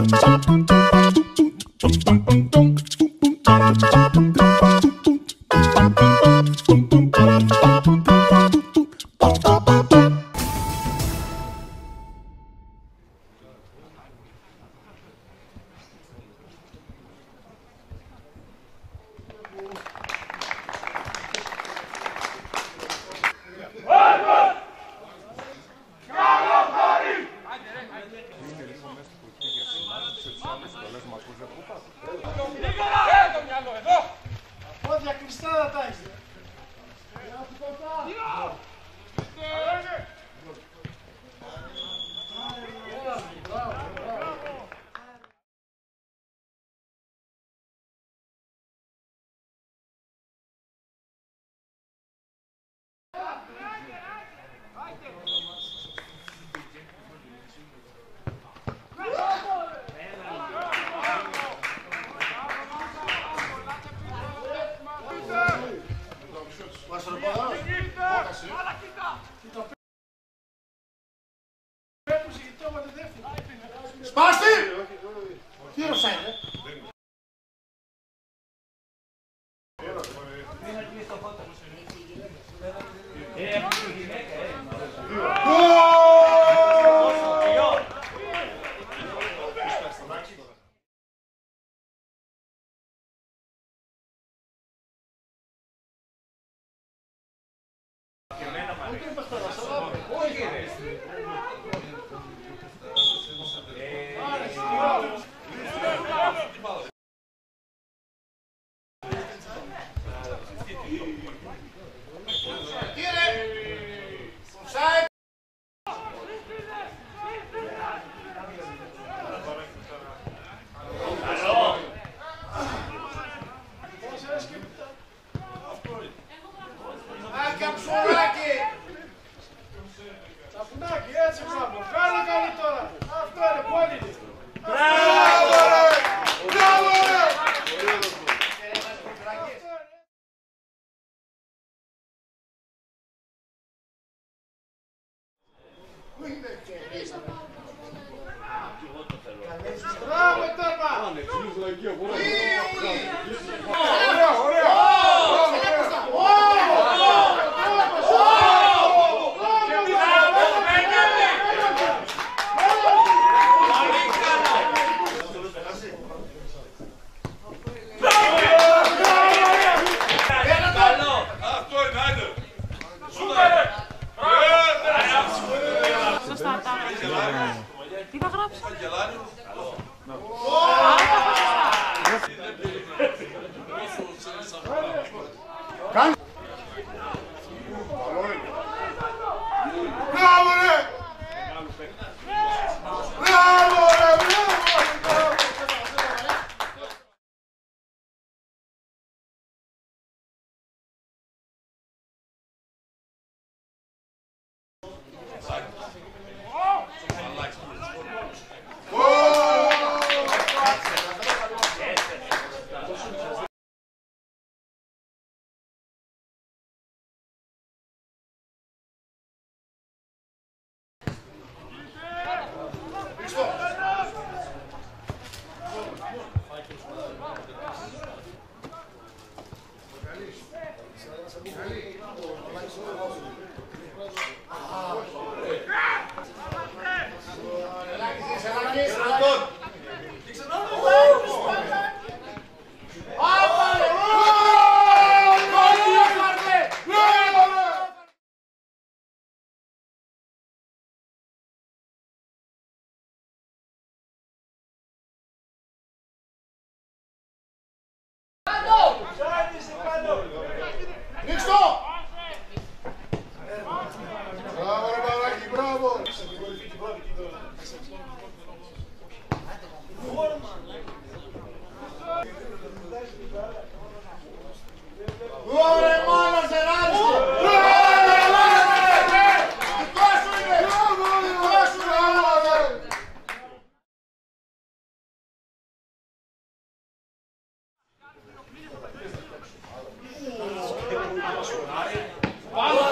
Thank you. размаху уже купаться. Вот я креста на тайзе. Right there. Gracias. ね、事務所の勢いをご覧ください。Tira a graça. Allez, on va Follow